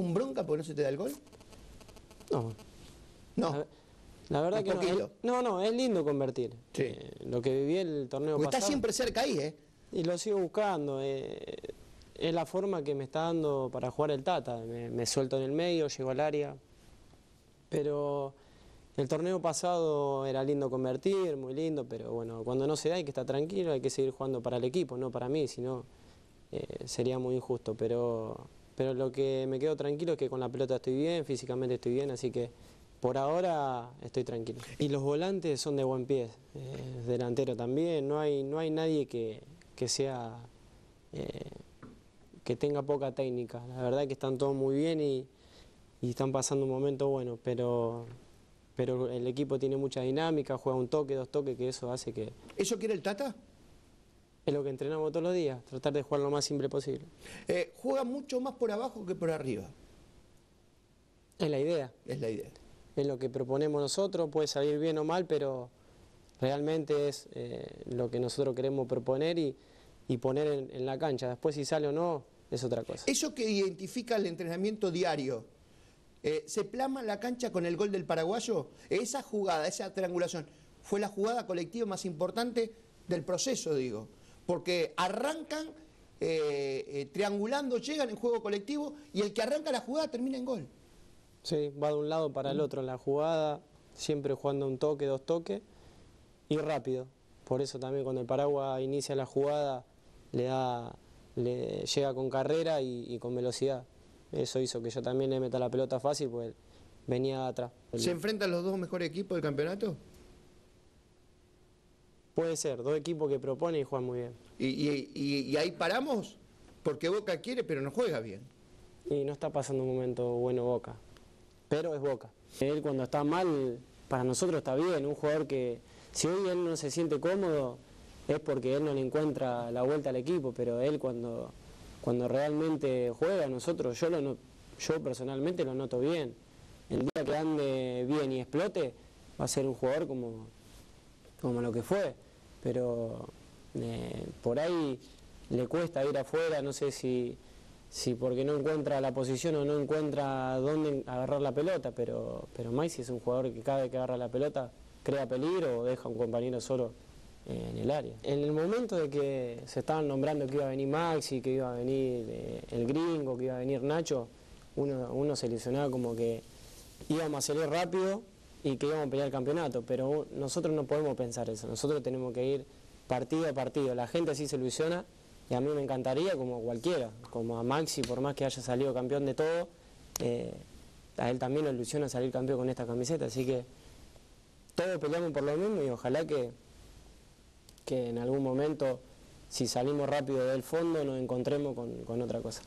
con bronca porque no se te da el gol? No. No. La, la verdad que no, es- no. No, es lindo convertir. Sí. Eh, lo que viví el torneo Porque pasado. está siempre cerca ahí, ¿eh? Y lo sigo buscando. eh, es la forma que me está dando para jugar el Tata. Me, me suelto en el medio, llego al área. Pero el torneo pasado era lindo convertir, muy lindo, pero bueno, cuando no se da hay que estar tranquilo, hay que seguir jugando para el equipo, no para mí, sino eh, sería muy injusto. Pero, pero lo que me quedo tranquilo es que con la pelota estoy bien, físicamente estoy bien, así que por ahora estoy tranquilo. Y los volantes son de buen pie, eh, delantero también, no hay, no hay nadie que, sea eh, que tenga poca técnica. La verdad que están todos muy bien y, y están pasando un momento bueno, pero, pero el equipo tiene mucha dinámica, juega un toque, dos toques, que eso hace que ¿Eso quiere el Tata? Es lo que entrenamos todos los días, tratar de jugar lo más simple posible. Eh, juega mucho más por abajo que por arriba, Es la idea, es la idea. es lo que proponemos nosotros, puede salir bien o mal, pero realmente es eh, lo que nosotros queremos proponer y, y poner en, en la cancha. Después si sale o no, es otra cosa. Eso que identifica el entrenamiento diario, eh, ¿se plasma en la cancha con el gol del paraguayo? Esa jugada, esa triangulación, fue la jugada colectiva más importante del proceso, digo. Porque arrancan eh, eh, triangulando, llegan en juego colectivo y el que arranca la jugada termina en gol. Sí, va de un lado para el otro en la jugada, siempre jugando un toque, dos toques y rápido. Por eso también cuando el Paraguas inicia la jugada le da, le llega con carrera y, y con velocidad. Eso hizo que yo también le meta la pelota fácil, pues venía de atrás. ¿Se enfrentan los dos mejores equipos del campeonato? Puede ser, dos equipos que proponen y juegan muy bien. Y, y- y- y ahí paramos porque Boca quiere pero no juega bien. Y no está pasando un momento bueno Boca, pero es Boca. Él cuando está mal, para nosotros está bien, un jugador que si hoy él no se siente cómodo es porque él no le encuentra la vuelta al equipo, pero él cuando, cuando realmente juega, nosotros, yo, lo no- yo personalmente lo noto bien. El día que ande bien y explote, va a ser un jugador como, como lo que fue, pero eh, por ahí le cuesta ir afuera, no sé si, si porque no encuentra la posición o no encuentra dónde agarrar la pelota, pero, pero Maxi es un jugador que cada vez que agarra la pelota crea peligro o deja a un compañero solo eh, en el área. En el momento de que se estaban nombrando que iba a venir Maxi, que iba a venir eh, el gringo, que iba a venir Nacho, uno, uno se como que íbamos a salir rápido y que íbamos a pelear el campeonato, pero nosotros no podemos pensar eso, nosotros tenemos que ir partido a partido, la gente así se ilusiona y a mí me encantaría como cualquiera, como a Maxi, por más que haya salido campeón de todo, eh, a él también lo ilusiona salir campeón con esta camiseta, así que todos peleamos por lo mismo y ojalá que, que en algún momento, si salimos rápido del fondo, nos encontremos con, con otra cosa.